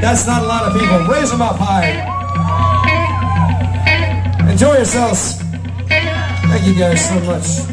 That's not a lot of people. Raise them up high. Enjoy yourselves. Thank you guys so much.